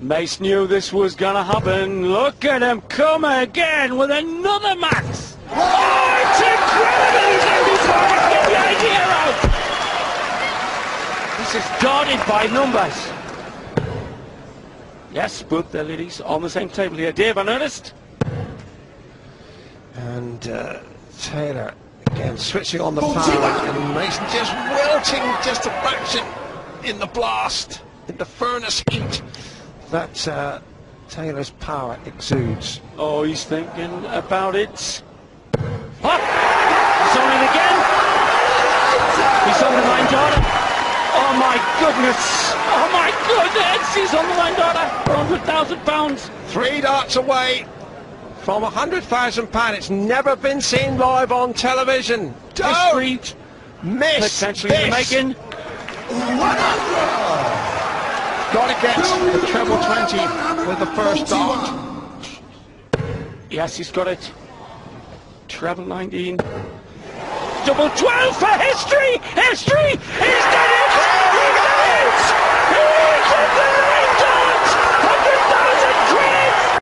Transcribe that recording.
Mace knew this was going to happen. Look at him come again with another max. Oh, it's incredible! He's out his heart. Get the idea out. This is guarded by numbers. Yes, but the ladies on the same table here. Dave and Ernest. And uh, Taylor again switching on the power and Mason just wilting just a fraction in the blast, in the furnace heat that uh, Taylor's power exudes. Oh, he's thinking about it. What? He's on it again. He's on the nine darter. Oh my goodness. Oh my goodness. He's on the nine darter 100,000 pounds. Three darts away from a hundred thousand pound. It's never been seen live on television. History miss potentially this. making. Got to get the treble 20 with the first dart. Yes, he's got it. Treble 19. Double 12 for history! History is